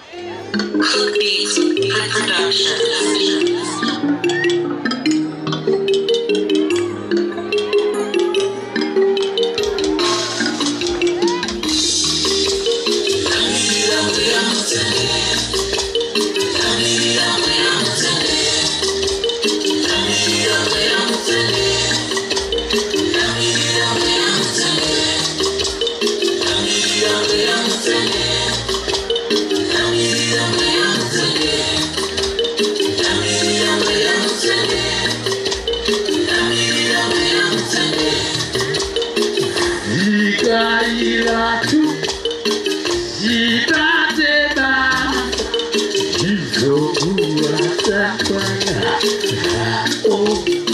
Beats, production. Ikailatu itateba izokuwa sakwana o Wengi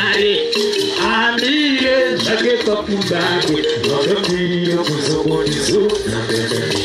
Shake it up, Mugabe. at the king, you're so.